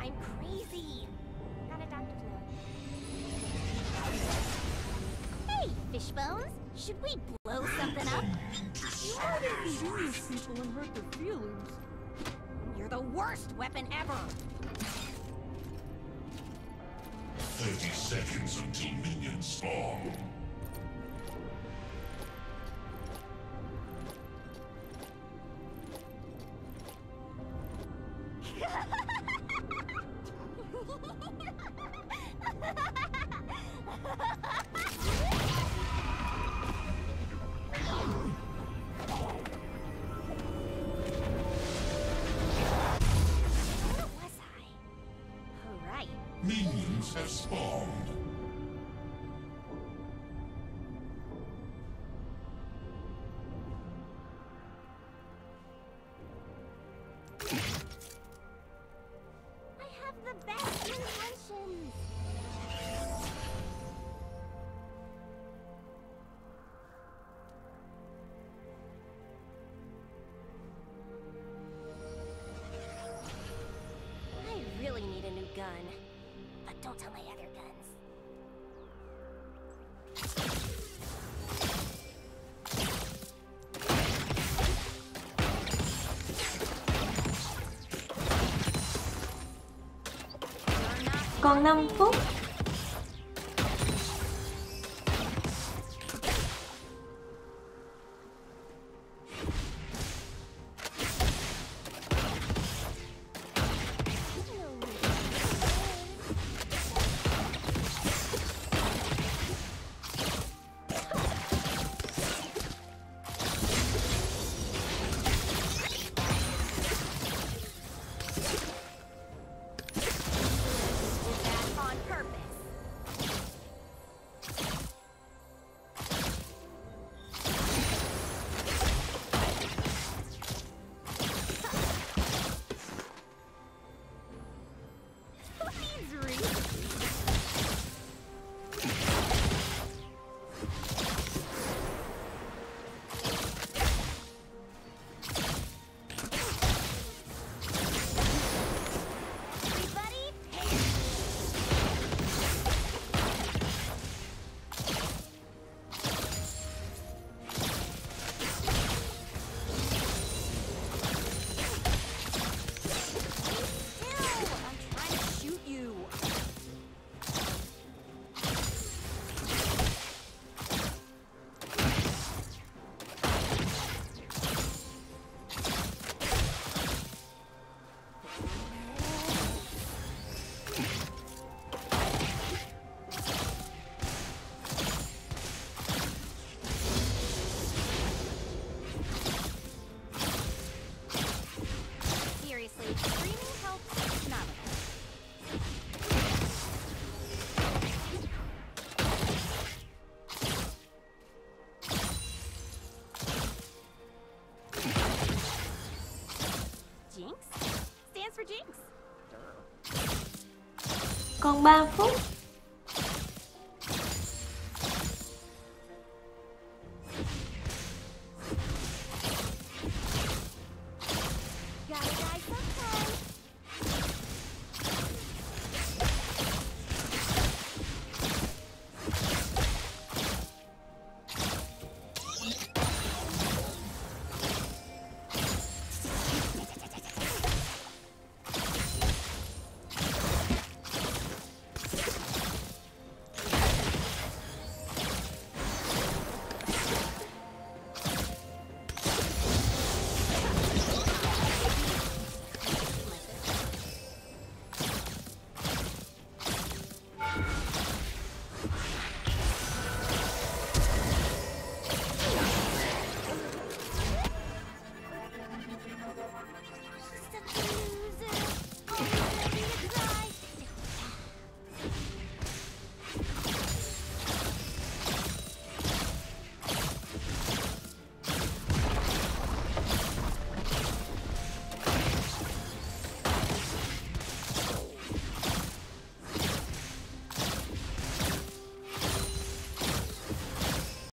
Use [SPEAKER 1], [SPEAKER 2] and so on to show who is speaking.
[SPEAKER 1] I'm crazy. Got a doctor's note. Hey, Fishbones. Should we blow something up?
[SPEAKER 2] You wouldn't inconvenience people and hurt their feelings.
[SPEAKER 1] You're the worst weapon ever.
[SPEAKER 3] 30 seconds until minions spawn. Minions have spawned.
[SPEAKER 1] I have the best intentions. I really need a new gun. Don't tell my other guns.
[SPEAKER 4] Còn 5 phút. Còn 3 phút.